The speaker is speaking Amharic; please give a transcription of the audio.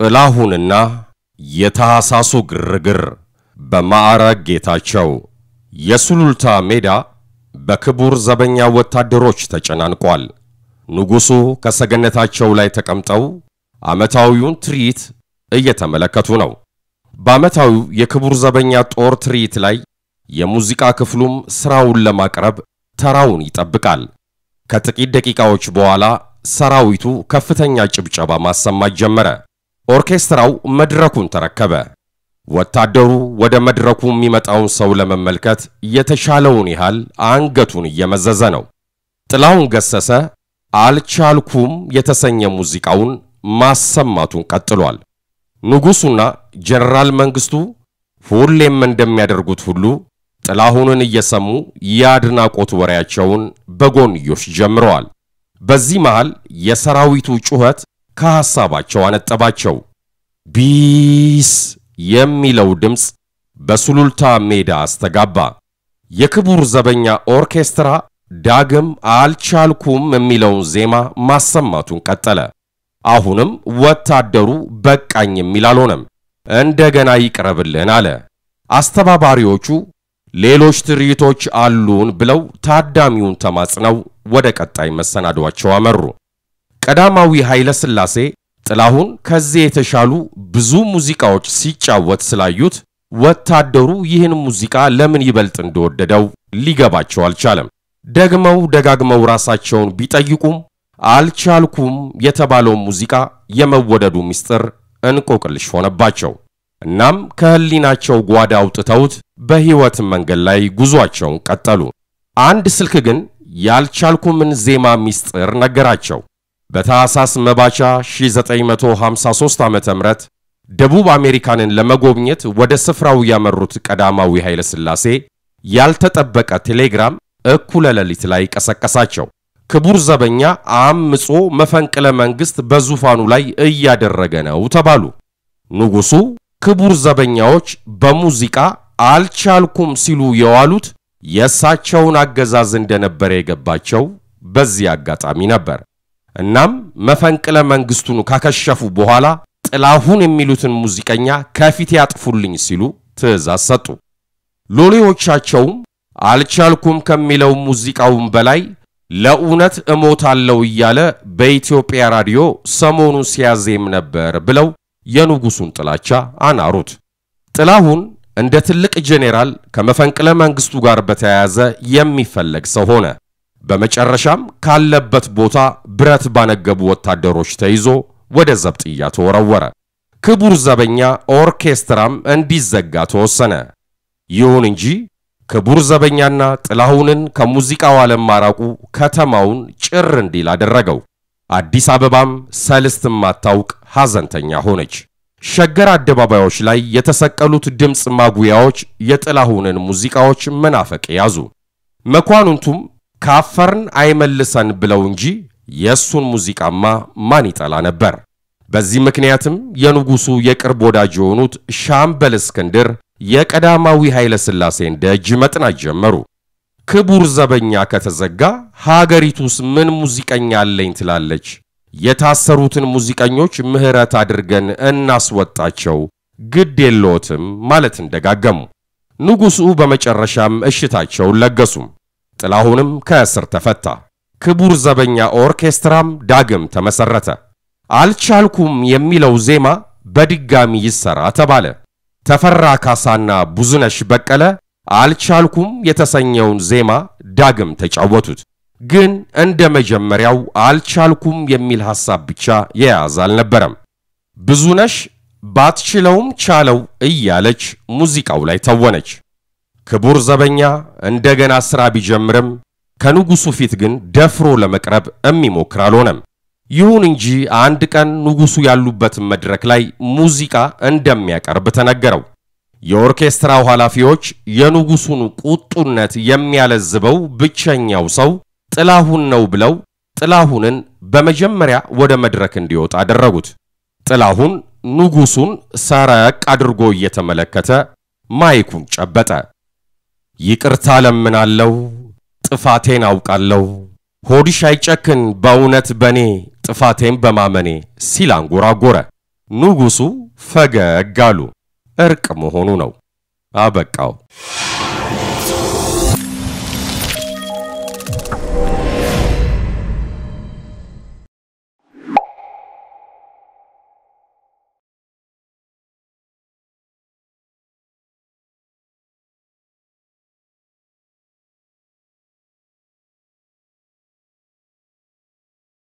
ጥላሁንና የታህሳሱ ግርግር በማዕረግ ጌታቸው የሱሉልታ ሜዳ በክቡር ዘበኛ ወታደሮች ተጨናንቋል። ንጉሡ ከሰገነታቸው ላይ ተቀምጠው ዓመታዊውን ትርኢት እየተመለከቱ ነው። በዓመታዊው የክቡር ዘበኛ ጦር ትርኢት ላይ የሙዚቃ ክፍሉም ሥራውን ለማቅረብ ተራውን ይጠብቃል። ከጥቂት ደቂቃዎች በኋላ ሰራዊቱ ከፍተኛ ጭብጨባ ማሰማት ጀመረ። ኦርኬስትራው መድረኩን ተረከበ። ወታደሩ ወደ መድረኩ የሚመጣውን ሰው ለመመልከት የተሻለውን ያህል አንገቱን እየመዘዘ ነው። ጥላሁን ገሰሰ አልቻልኩም የተሰኘ ሙዚቃውን ማሰማቱን ቀጥሏል። ንጉሡና ጀነራል መንግስቱ ሁሌም እንደሚያደርጉት ሁሉ ጥላሁንን እየሰሙ የአድናቆት ወሬያቸውን በጎንዮሽ ጀምረዋል። በዚህ መሃል የሰራዊቱ ጩኸት ከሐሳባቸው አነጠባቸው። ቢስ የሚለው ድምፅ በሱሉልታ ሜዳ አስተጋባ። የክቡር ዘበኛ ኦርኬስትራ ዳግም አልቻልኩም የሚለውን ዜማ ማሰማቱን ቀጠለ። አሁንም ወታደሩ በቃኝ የሚል አልሆነም። እንደገና ይቅረብልን አለ። አስተባባሪዎቹ ሌሎች ትርኢቶች አሉን ብለው ታዳሚውን ተማጽነው ወደ ቀጣይ መሰናዷቸው አመሩ። ቀዳማዊ ኃይለ ሥላሴ ጥላሁን ከዚህ የተሻሉ ብዙ ሙዚቃዎች ሲጫወት ስላዩት ወታደሩ ይህን ሙዚቃ ለምን ይበልጥ እንደወደደው ሊገባቸው አልቻለም። ደግመው ደጋግመው ራሳቸውን ቢጠይቁም አልቻልኩም የተባለው ሙዚቃ የመወደዱ ምስጢር እንቆቅልሽ ሆነባቸው። እናም ከህሊናቸው ጓዳ አውጥተውት በሕይወት መንገድ ላይ ጉዟቸውን ቀጠሉ። አንድ ስልክ ግን ያልቻልኩምን ዜማ ምስጢር ነገራቸው። በታህሳስ መባቻ 1953 ዓ.ም ደቡብ አሜሪካንን ለመጎብኘት ወደ ስፍራው ያመሩት ቀዳማዊ ኃይለ ሥላሴ ያልተጠበቀ ቴሌግራም እኩለ ሌሊት ላይ ቀሰቀሳቸው። ክቡር ዘበኛ አምጾ መፈንቅለ መንግሥት በዙፋኑ ላይ እያደረገ ነው ተባሉ። ንጉሡ ክቡር ዘበኛዎች በሙዚቃ አልቻልኩም ሲሉ የዋሉት የእሳቸውን አገዛዝ እንደነበረ የገባቸው በዚህ አጋጣሚ ነበር። እናም መፈንቅለ መንግሥቱን ካከሸፉ በኋላ ጥላሁን የሚሉትን ሙዚቀኛ ከፊት ያጥፉልኝ ሲሉ ትዕዛዝ ሰጡ። ሎሌዎቻቸውም አልቻልኩም ከሚለው ሙዚቃውን በላይ ለእውነት እሞታለሁ እያለ በኢትዮጵያ ራዲዮ ሰሞኑን ሲያዜም ነበር ብለው የንጉሡን ጥላቻ አናሩት። ጥላሁን እንደ ትልቅ ጄኔራል ከመፈንቅለ መንግሥቱ ጋር በተያያዘ የሚፈለግ ሰው ሆነ። በመጨረሻም ካለበት ቦታ ብረት ባነገቡ ወታደሮች ተይዞ ወደ ዘብጥያ ተወረወረ። ክቡር ዘበኛ ኦርኬስትራም እንዲዘጋ ተወሰነ። ይሁን እንጂ ክቡር ዘበኛና ጥላሁንን ከሙዚቃው ዓለም ማራቁ ከተማውን ጭር እንዲል አደረገው። አዲስ አበባም ሰልስት ማታውቅ ሐዘንተኛ ሆነች። ሸገር አደባባዮች ላይ የተሰቀሉት ድምፅ ማጉያዎች የጥላሁንን ሙዚቃዎች መናፈቅ ያዙ። መኳንንቱም ካፈርን አይመልሰን ብለው እንጂ የእሱን ሙዚቃማ ማን ይጠላ ነበር። በዚህ ምክንያትም የንጉሡ የቅርብ ወዳጅ የሆኑት ሻምበል እስክንድር የቀዳማዊ ኃይለ ሥላሴን ደጅ መጥናት ጀመሩ። ክቡር ዘበኛ ከተዘጋ ሀገሪቱስ ምን ሙዚቀኛ አለኝ ትላለች? የታሰሩትን ሙዚቀኞች ምሕረት አድርገን እናስወጣቸው፣ ግድ የለዎትም ማለት እንደጋገሙ። ንጉሡ በመጨረሻም እሽታቸውን ለገሱም። ጥላሁንም ከእስር ተፈታ። ክቡር ዘበኛ ኦርኬስትራም ዳግም ተመሰረተ። አልቻልኩም የሚለው ዜማ በድጋሚ ይሰራ ተባለ። ተፈራ ካሳና ብዙነሽ በቀለ አልቻልኩም የተሰኘውን ዜማ ዳግም ተጫወቱት። ግን እንደ መጀመሪያው አልቻልኩም የሚል ሐሳብ ብቻ የያዘ አልነበረም። ብዙነሽ ባትችለውም ቻለው እያለች ሙዚቃው ላይ ተወነች። ክቡር ዘበኛ እንደገና ሥራ ቢጀምርም ከንጉሡ ፊት ግን ደፍሮ ለመቅረብ የሚሞክር አልሆነም። ይሁን እንጂ አንድ ቀን ንጉሡ ያሉበትን መድረክ ላይ ሙዚቃ እንደሚያቀርብ ተነገረው። የኦርኬስትራው ኃላፊዎች የንጉሡን ቁጡነት የሚያለዝበው ብቸኛው ሰው ጥላሁን ነው ብለው ጥላሁንን በመጀመሪያ ወደ መድረክ እንዲወጣ አደረጉት። ጥላሁን ንጉሡን ሰረቅ አድርጎ እየተመለከተ ማይኩን ጨበጠ። ይቅርታ ለምናለሁ፣ ጥፋቴን አውቃለሁ፣ ሆድሽ አይጨክን በእውነት በኔ ጥፋቴን በማመኔ ሲል አንጎራጎረ። ንጉሡ ፈገግ አሉ። እርቅ መሆኑ ነው። አበቃው።